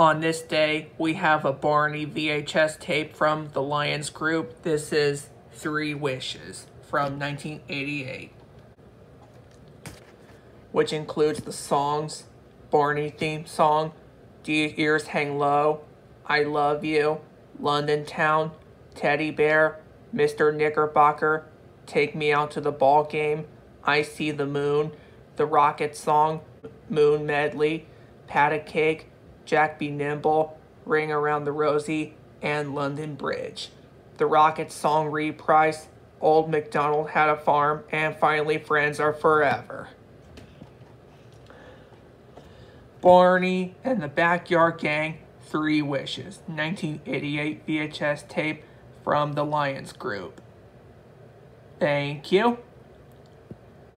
On this day, we have a Barney VHS tape from the Lyons Group. This is Three Wishes from 1988, which includes the songs Barney theme song, Do Your Ears Hang Low, I Love You, London Town, Teddy Bear, Mr. Knickerbocker, Take Me Out to the Ball Game, I See the Moon, The Rocket Song, Moon Medley, Pat a Cake, Jack Be Nimble, Ring Around the Rosie, and London Bridge. The Rocket Song reprise, Old MacDonald Had a Farm, and finally Friends Are Forever. Barney and the Backyard Gang, Three Wishes, 1988 VHS tape from the Lyons Group. Thank you.